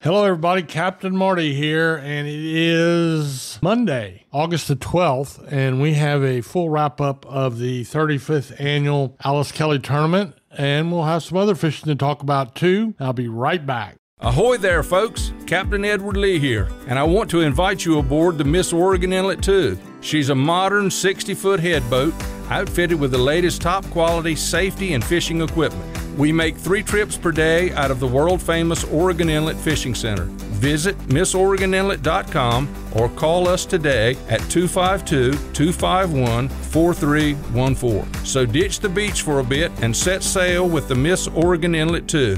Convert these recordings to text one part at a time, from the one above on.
Hello, everybody. Captain Marty here, and it is Monday, August the 12th, and we have a full wrap up of the 35th annual Alice Kelly tournament, and we'll have some other fishing to talk about too. I'll be right back. Ahoy there, folks. Captain Edward Lee here, and I want to invite you aboard the Miss Oregon Inlet 2. She's a modern 60 foot head boat outfitted with the latest top quality safety and fishing equipment. We make three trips per day out of the world famous Oregon Inlet Fishing Center. Visit MissOregonInlet.com or call us today at 252 251 4314. So ditch the beach for a bit and set sail with the Miss Oregon Inlet 2.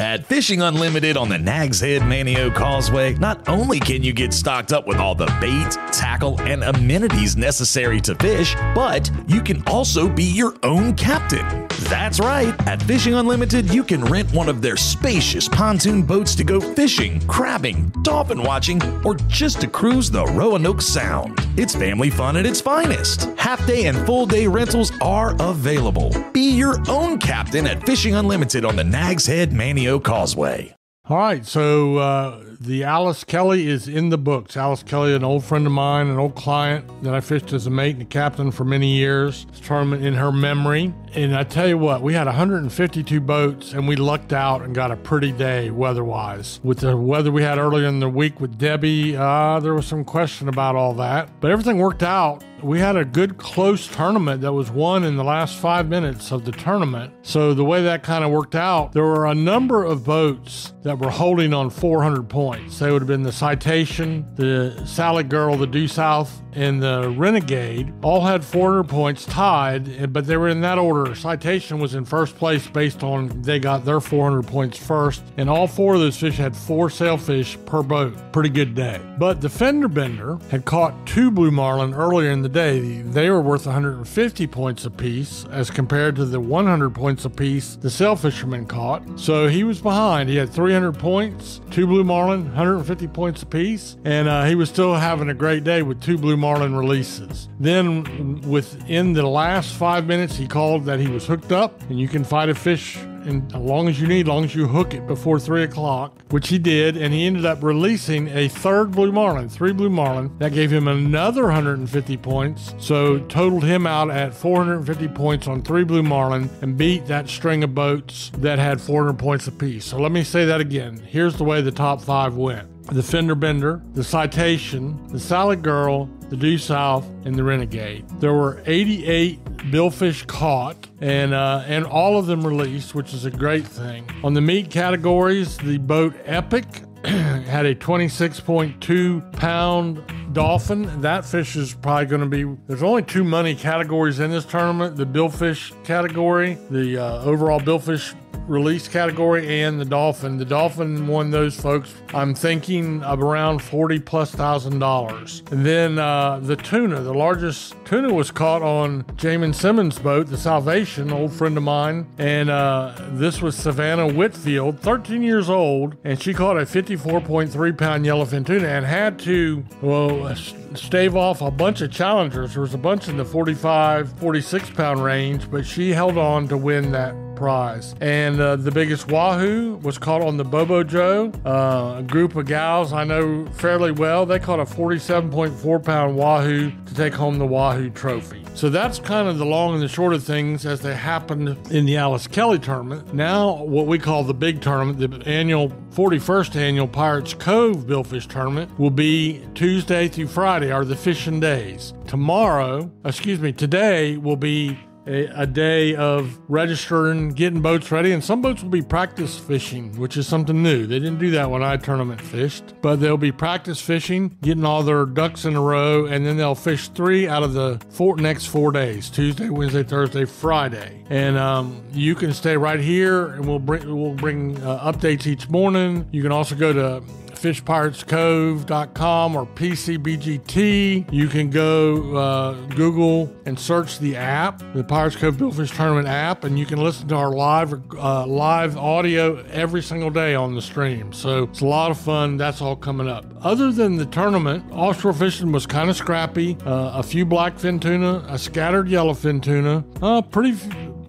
At Fishing Unlimited on the Nags Head Manteo Causeway, not only can you get stocked up with all the bait, tackle, and amenities necessary to fish, but you can also be your own captain. That's right. At Fishing Unlimited, you can rent one of their spacious pontoon boats to go fishing, crabbing, dolphin watching, or just to cruise the Roanoke Sound. It's family fun at its finest. Half day and full day rentals are available. Be your own captain at Fishing Unlimited on the Nags Head Manteo Causeway. All right, so uh, the Alice Kelly is in the books. Alice Kelly, an old friend of mine, an old client that I fished as a mate and a captain for many years. It's tournament in her memory. And I tell you what, we had 152 boats and we lucked out and got a pretty day weather-wise. With the weather we had earlier in the week with Debby, uh, there was some question about all that, but everything worked out. We had a good close tournament that was won in the last five minutes of the tournament. So the way that kind of worked out, there were a number of boats that were holding on 400 points. They would have been the Citation, the Salad Girl, the Due South, and the Renegade. All had 400 points tied, but they were in that order. Citation was in first place based on they got their 400 points first, and all four of those fish had four sailfish per boat. Pretty good day. But the Fender Bender had caught two blue marlin earlier in the day. They were worth 150 points apiece as compared to the 100 points apiece the sailfisherman caught. So he was behind. He had 300 points, two blue marlin, 150 points apiece, and uh, he was still having a great day with two blue marlin releases. Then within the last five minutes, he called that he was hooked up, and you can fight a fish as long as you need, as long as you hook it before three o'clock, which he did, and he ended up releasing a third blue marlin, three blue marlin. That gave him another 150 points, so totaled him out at 450 points on three blue marlin and beat that string of boats that had 400 points apiece. So let me say that again. Here's the way the top five went the Fender Bender, the Citation, the Salad Girl, the Due South, and the Renegade. There were 88 billfish caught, and uh, and all of them released, which is a great thing. On the meat categories, the boat Epic had a 26.2 pound dolphin. That fish is probably going to be. There's only two money categories in this tournament: the billfish category, the uh, overall billfish release category and the dolphin. The dolphin won those folks. I'm thinking of around forty plus thousand dollars. And then uh, the tuna, the largest tuna was caught on Jamin Simmons' boat, the Salvation, old friend of mine, and uh, this was Savannah Whitfield, 13 years old, and she caught a 54.3 pound yellowfin tuna and had to well stave off a bunch of challengers. There was a bunch in the 45, 46 pound range, but she held on to win that prize. And uh, the biggest wahoo was caught on the Bobo Joe. Uh, a group of gals I know fairly well, they caught a 47.4 pound wahoo to take home the wahoo trophy. So that's kind of the long and the short of things as they happened in the Alice Kelly tournament. Now, what we call the big tournament, the annual 41st annual Pirates Cove Billfish Tournament, will be Tuesday through Friday, are the fishing days. Tomorrow, excuse me, today will be a, a, day of registering, getting boats ready, and some boats will be practice fishing, which is something new. They didn't do that when I tournament fished, but they'll be practice fishing, getting all their ducks in a row, and then they'll fish three out of the four next four days: Tuesday, Wednesday, Thursday, Friday. And um, you can stay right here, and we'll bring we'll bring uh, updates each morning. You can also go to fishpiratescove.com or PCBGT. You can go uh, Google and search the app, the Pirates Cove Billfish Tournament app, and you can listen to our live uh, live audio every single day on the stream. So it's a lot of fun. That's all coming up. Other than the tournament, offshore fishing was kind of scrappy. Uh, a few blackfin tuna, a scattered yellowfin tuna, uh, pretty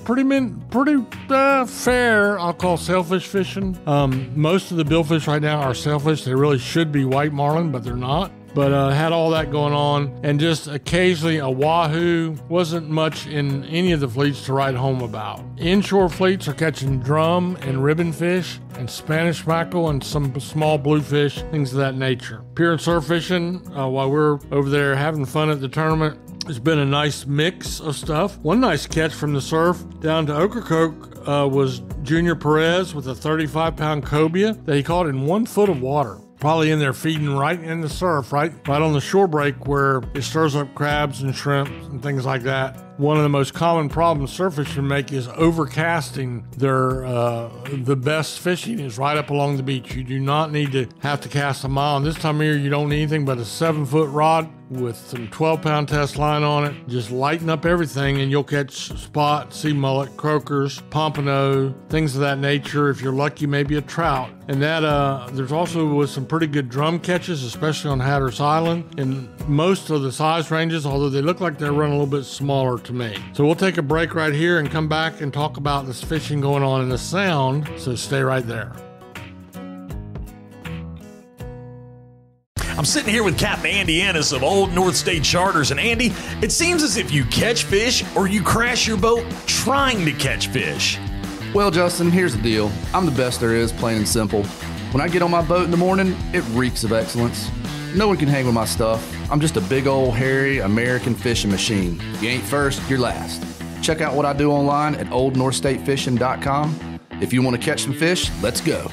pretty min, pretty uh, fair. I'll call sailfish fishing. Um, most of the billfish right now are sailfish. They really should be white marlin, but they're not but uh, had all that going on and just occasionally a wahoo wasn't much in any of the fleets to write home about inshore fleets are catching drum and ribbon fish and spanish mackerel and some small bluefish things of that nature pier and surf fishing uh, while we're over there having fun at the tournament it's been a nice mix of stuff. One nice catch from the surf down to Ocracoke uh, was Junior Perez with a 35 pound cobia that he caught in one foot of water probably in there feeding right in the surf, right, right on the shore break where it stirs up crabs and shrimp and things like that. One of the most common problems surf fishermen make is overcasting their uh, the best fishing is right up along the beach. You do not need to have to cast a mile. And this time of year, you don't need anything but a seven foot rod with some 12 pound test line on it. Just lighten up everything and you'll catch spot, sea mullet, croakers, pompano, things of that nature. If you're lucky, maybe a trout. And that uh, there's also with some pretty good drum catches, especially on Hatteras Island. And most of the size ranges, although they look like they're running a little bit smaller to me. So we'll take a break right here and come back and talk about this fishing going on in the sound. So stay right there. I'm sitting here with Captain Andy Ennis of Old North State Charters. And Andy, it seems as if you catch fish or you crash your boat trying to catch fish. Well, Justin, here's the deal I'm the best there is, plain and simple. When I get on my boat in the morning, it reeks of excellence. No one can hang with my stuff. I'm just a big old hairy American fishing machine. You ain't first, you're last. Check out what I do online at oldnorthstatefishing.com. If you want to catch some fish, let's go.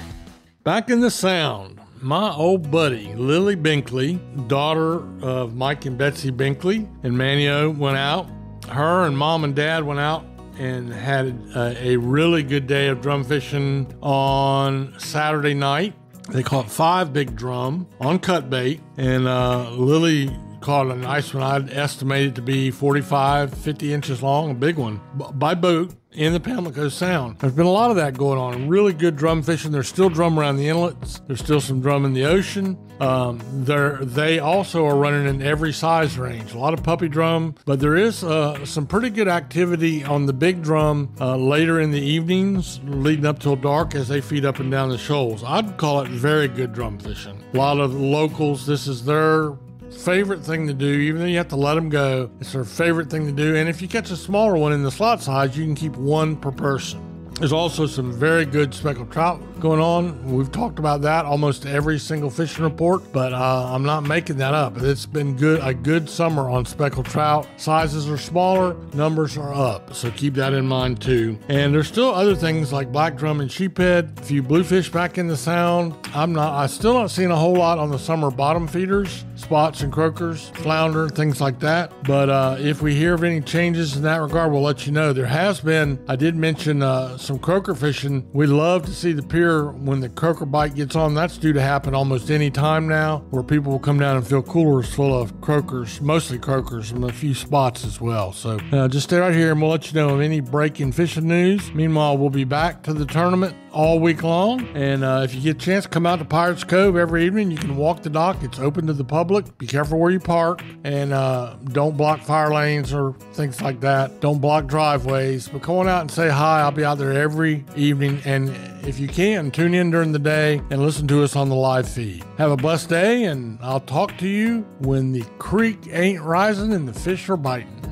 Back in the sound, my old buddy Lily Binkley, daughter of Mike and Betsy Binkley, and Manteo went out. Her and mom and dad went out and had a, a really good day of drum fishing on Saturday night. They caught five big drum on cut bait, and uh, Lily caught a nice one. I'd estimate it to be 45, 50 inches long, a big one, by boat in the Pamlico Sound. There's been a lot of that going on. Really good drum fishing. There's still drum around the inlets. There's still some drum in the ocean. Um, they also are running in every size range. A lot of puppy drum, but there is uh, some pretty good activity on the big drum uh, later in the evenings, leading up till dark as they feed up and down the shoals. I'd call it very good drum fishing. A lot of locals, this is their favorite thing to do, even though you have to let them go. It's their favorite thing to do. And if you catch a smaller one in the slot size, you can keep one per person. There's also some very good speckled trout going on. We've talked about that almost every single fishing report, but uh, I'm not making that up. It's been good a good summer on speckled trout. Sizes are smaller, numbers are up, so keep that in mind too. And there's still other things like black drum and sheephead. A few bluefish back in the sound. I'm not. I still not seeing a whole lot on the summer bottom feeders, spots and croakers, flounder, things like that. But uh, if we hear of any changes in that regard, we'll let you know. There has been. I did mention. Uh, some croaker fishing. We love to see the pier when the croaker bite gets on. That's due to happen almost any time now, where people will come down and fill coolers full of croakers, mostly croakers, and a few spots as well. So uh, just stay right here and we'll let you know of any breaking fishing news. Meanwhile, we'll be back to the tournament all week long. And uh, if you get a chance, to come out to Pirates Cove every evening. You can walk the dock. It's open to the public. Be careful where you park and uh, don't block fire lanes or things like that. Don't block driveways. But come on out and say hi. I'll be out there every evening. And if you can, tune in during the day and listen to us on the live feed. Have a blessed day, and I'll talk to you when the creek ain't rising and the fish are biting.